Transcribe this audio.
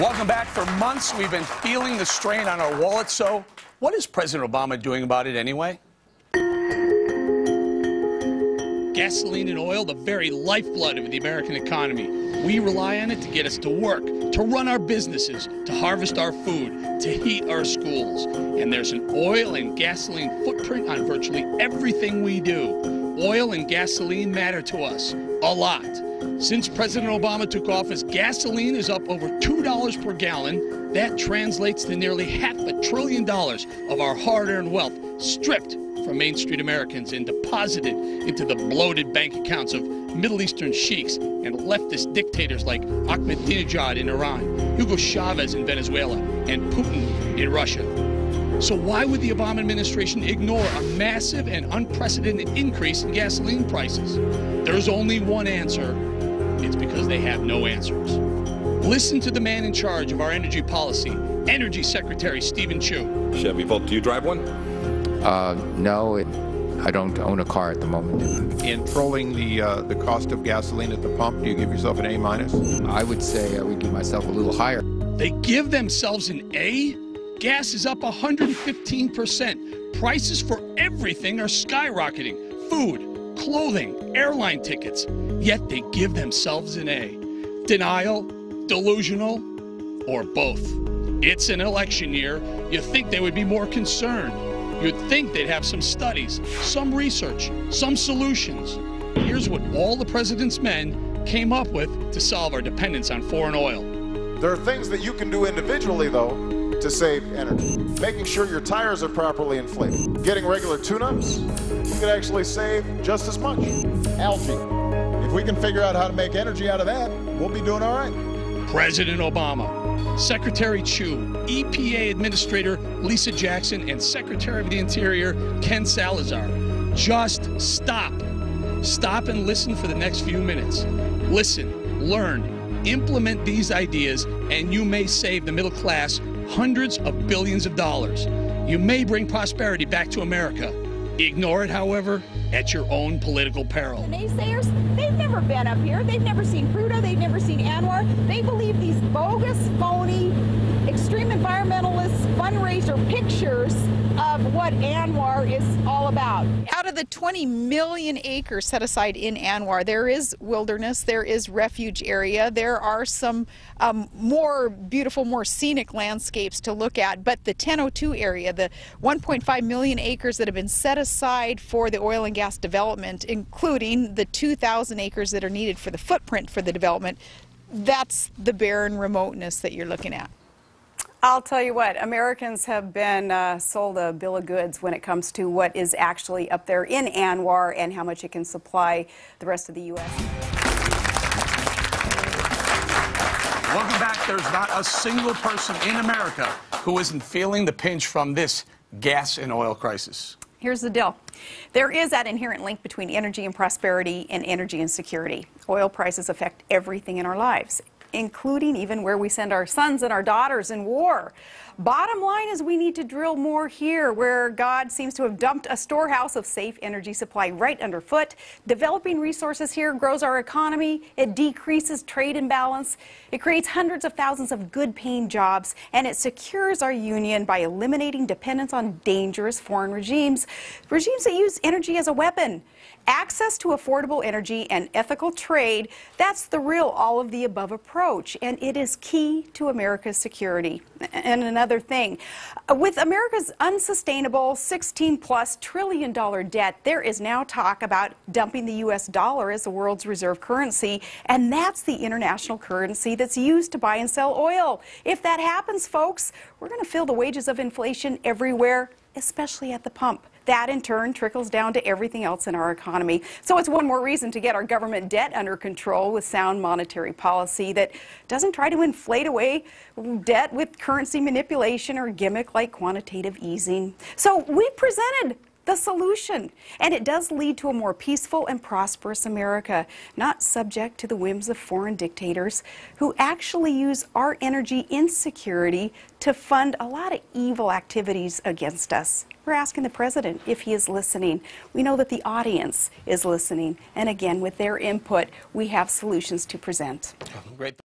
Welcome back. For months, we've been feeling the strain on our wallets. So, what is President Obama doing about it anyway? Gasoline and oil, the very lifeblood of the American economy. We rely on it to get us to work, to run our businesses, to harvest our food, to heat our schools. And there's an oil and gasoline footprint on virtually everything we do. Oil and gasoline matter to us a lot. Since President Obama took office, gasoline is up over $2 per gallon. That translates to nearly half a trillion dollars of our hard earned wealth stripped from Main Street Americans and deposited into the bloated bank accounts of Middle Eastern sheiks and leftist dictators like Ahmadinejad in Iran, Hugo Chavez in Venezuela, and Putin in Russia. So, why would the Obama administration ignore a massive and unprecedented increase in gasoline prices? There's only one answer it's because they have no answers. Listen to the man in charge of our energy policy, Energy Secretary Steven Chu. Chevy Volt, do you drive one? Uh, no, it, I don't own a car at the moment. In controlling the uh, the cost of gasoline at the pump, do you give yourself an A minus? I would say I would give myself a little higher. They give themselves an A? Gas is up 115%. Prices for everything are skyrocketing food, clothing, airline tickets. Yet they give themselves an A. Denial, delusional, or both. It's an election year. You think they would be more concerned. You'd think they'd have some studies, some research, some solutions. Here's what all the president's men came up with to solve our dependence on foreign oil. There are things that you can do individually, though, to save energy. Making sure your tires are properly inflated. Getting regular tune-ups, you can actually save just as much. Algae. If we can figure out how to make energy out of that, we'll be doing all right. President Obama, Secretary Chu, EPA Administrator Lisa Jackson, and Secretary of the Interior Ken Salazar. Just stop. Stop and listen for the next few minutes. Listen, learn, implement these ideas, and you may save the middle class hundreds of billions of dollars. You may bring prosperity back to America. Ignore it, however, at your own political peril. The naysayers, they've never been up here. They've never seen Prudhoe. They've never seen ANWR. They believe these bogus, phony, extreme environmentalist fundraiser pictures of what ANWR is all about. Out of the 20 million acres set aside in ANWR, there is wilderness, there is refuge area, there are some um, more beautiful, more scenic landscapes to look at. But the 1002 area, the 1.5 million acres that have been set aside for the oil and gas development, including the 2,000 acres that are needed for the footprint for the development, that's the barren remoteness that you're looking at. I'll tell you what, Americans have been uh, sold a bill of goods when it comes to what is actually up there in ANWR and how much it can supply the rest of the U.S. Welcome back. There's not a single person in America who isn't feeling the pinch from this gas and oil crisis. Here's the deal. There is that inherent link between energy and prosperity and energy and security. Oil prices affect everything in our lives including even where we send our sons and our daughters in war. Bottom line is we need to drill more here where God seems to have dumped a storehouse of safe energy supply right underfoot. Developing resources here grows our economy, it decreases trade imbalance, it creates hundreds of thousands of good paying jobs, and it secures our union by eliminating dependence on dangerous foreign regimes, regimes that use energy as a weapon. Access to affordable energy and ethical trade, that's the real all of the above approach, and it is key to America's security. And another thing, with America's unsustainable 16 plus trillion dollar debt, there is now talk about dumping the U.S. dollar as the world's reserve currency, and that's the international currency that's used to buy and sell oil. If that happens, folks, we're going to feel the wages of inflation everywhere, especially at the pump. That in turn trickles down to everything else in our economy. So it's one more reason to get our government debt under control with sound monetary policy that doesn't try to inflate away debt with currency manipulation or gimmick like quantitative easing. So we presented the solution. And it does lead to a more peaceful and prosperous America, not subject to the whims of foreign dictators who actually use our energy insecurity to fund a lot of evil activities against us. We're asking the president if he is listening. We know that the audience is listening. And again, with their input, we have solutions to present. Great.